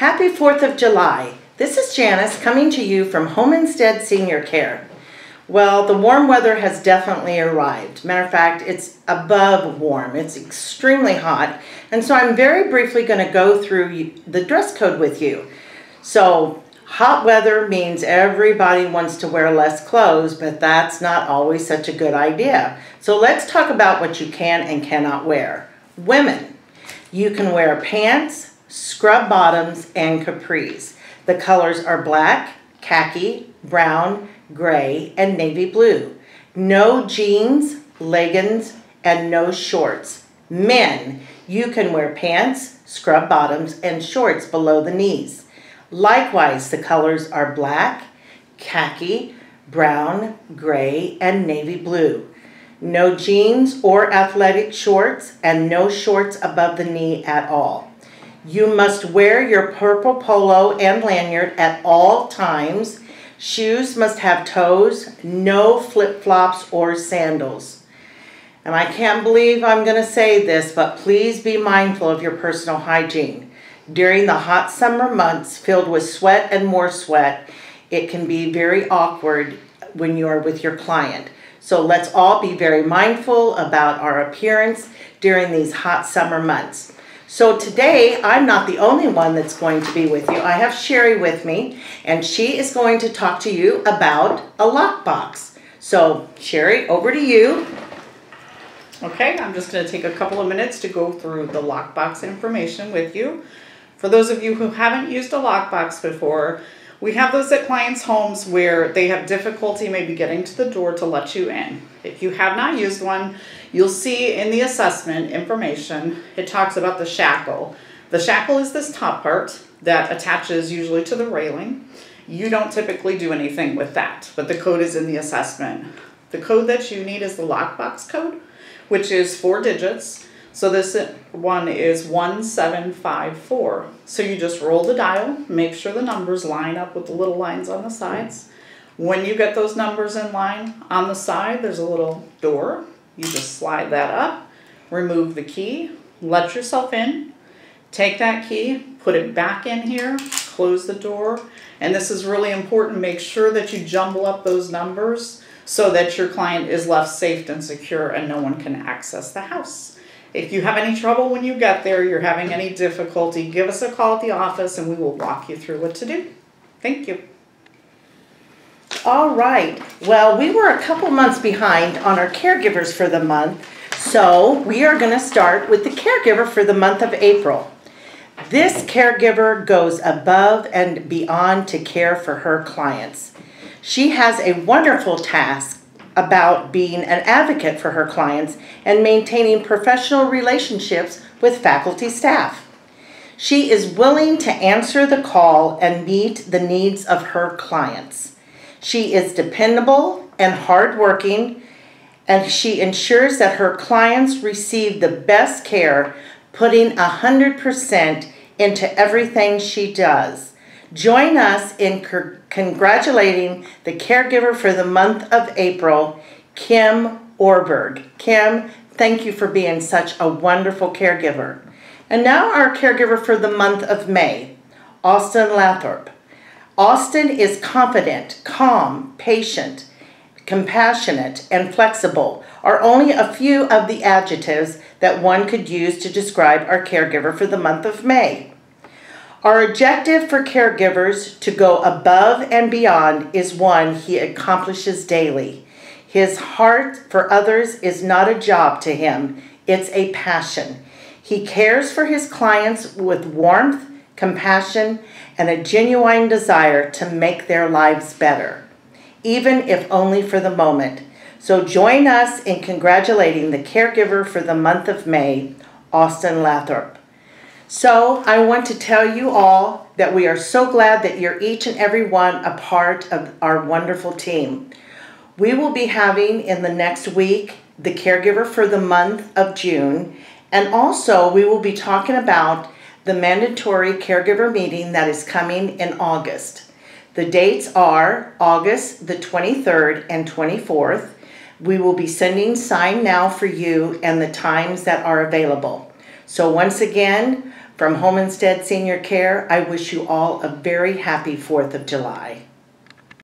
Happy 4th of July. This is Janice coming to you from Home Instead Senior Care. Well, the warm weather has definitely arrived. Matter of fact, it's above warm. It's extremely hot. And so I'm very briefly going to go through the dress code with you. So hot weather means everybody wants to wear less clothes, but that's not always such a good idea. So let's talk about what you can and cannot wear. Women, you can wear pants, scrub bottoms, and capris. The colors are black, khaki, brown, gray, and navy blue. No jeans, leggings, and no shorts. Men, you can wear pants, scrub bottoms, and shorts below the knees. Likewise, the colors are black, khaki, brown, gray, and navy blue. No jeans or athletic shorts, and no shorts above the knee at all. You must wear your purple polo and lanyard at all times. Shoes must have toes, no flip-flops or sandals. And I can't believe I'm going to say this, but please be mindful of your personal hygiene. During the hot summer months filled with sweat and more sweat, it can be very awkward when you are with your client. So let's all be very mindful about our appearance during these hot summer months. So today, I'm not the only one that's going to be with you. I have Sherrie with me, and she is going to talk to you about a lockbox. So Sherrie, over to you. Okay, I'm just going to take a couple of minutes to go through the lockbox information with you. For those of you who haven't used a lockbox before, we have those at clients' homes where they have difficulty maybe getting to the door to let you in. If you have not used one, you'll see in the assessment information, it talks about the shackle. The shackle is this top part that attaches usually to the railing. You don't typically do anything with that, but the code is in the assessment. The code that you need is the lockbox code, which is four digits. So this one is 1754. So you just roll the dial, make sure the numbers line up with the little lines on the sides. When you get those numbers in line on the side, there's a little door. You just slide that up, remove the key, let yourself in, take that key, put it back in here, close the door. And this is really important. Make sure that you jumble up those numbers so that your client is left safe and secure and no one can access the house. If you have any trouble when you get there, you're having any difficulty, give us a call at the office and we will walk you through what to do. Thank you. All right. Well, we were a couple months behind on our caregivers for the month, so we are going to start with the caregiver for the month of April. This caregiver goes above and beyond to care for her clients. She has a wonderful task about being an advocate for her clients and maintaining professional relationships with faculty staff. She is willing to answer the call and meet the needs of her clients. She is dependable and hardworking, and she ensures that her clients receive the best care, putting 100% into everything she does. Join us in congratulating the caregiver for the month of April, Kim Orberg. Kim, thank you for being such a wonderful caregiver. And now our caregiver for the month of May, Austin Lathrop. Austin is confident, calm, patient, compassionate, and flexible are only a few of the adjectives that one could use to describe our caregiver for the month of May. Our objective for caregivers to go above and beyond is one he accomplishes daily. His heart for others is not a job to him, it's a passion. He cares for his clients with warmth, compassion, and a genuine desire to make their lives better, even if only for the moment. So join us in congratulating the caregiver for the month of May, Austin Lathrop. So I want to tell you all that we are so glad that you're each and every one a part of our wonderful team. We will be having in the next week the caregiver for the month of June, and also we will be talking about the mandatory caregiver meeting that is coming in August. The dates are August the 23rd and 24th. We will be sending sign now for you and the times that are available. So once again, From Home Instead Senior Care, I wish you all a very happy 4th of July.